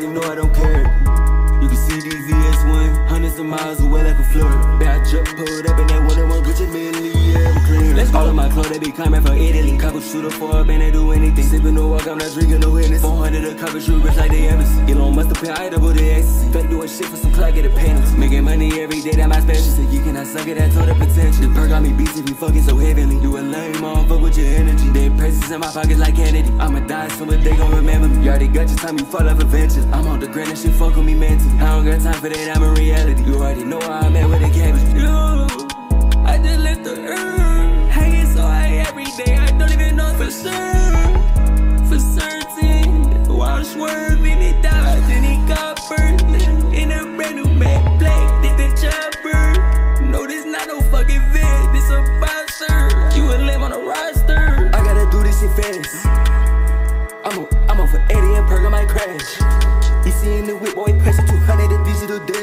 you know I don't care. You can see these VS1 hundreds of miles away like a flood. Bet I just pulled up in that one and one Gucci Millie, yeah, I'm clean. Let's. All of my clothes, they be coming from Italy. Couple shooter for a band, they do anything. Sipping no walk, I'm not drinking no witness. 400 a couple shoot rich like they embassy. Elon must have paid I double the ecstasy. Fake doing shit for some clock, get a penalty. Making money every day, that my special. She said, you cannot suck it, I told her potential. The perk got me beats if you fucking so heavily. You a lame, I Presses in my pockets like Kennedy. I'ma die soon, but they gon' remember me. You already got your time, you fall off adventures. I'm on the grind and shit fuck with me mentally. I don't got time for that, I'm a reality. You already know how I'm at with the cabbage. You, I just left the earth. Hanging so high every day, I don't even know for sure. For 80 and perk, I might crash. You see in the whip, boy, pressing 200 a digital.